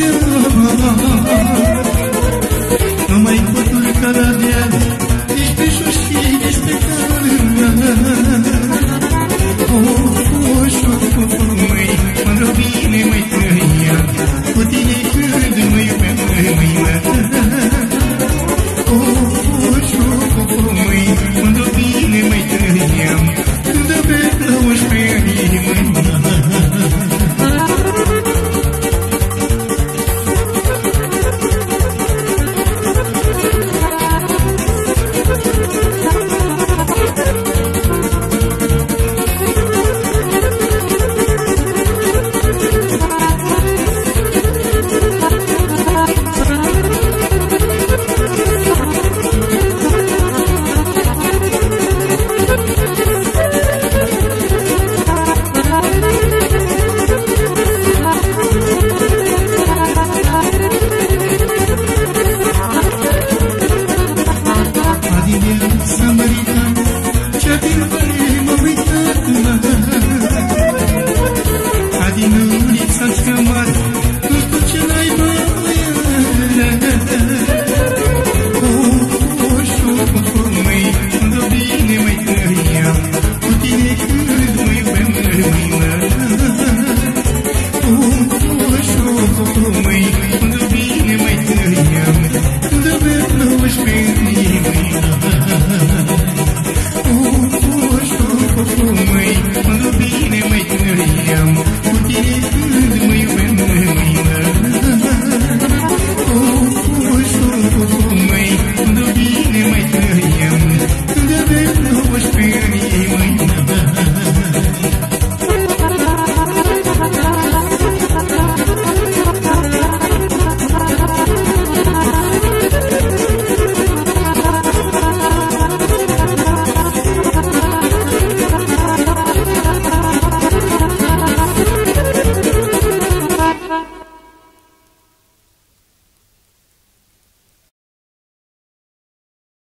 beautiful. Fatma.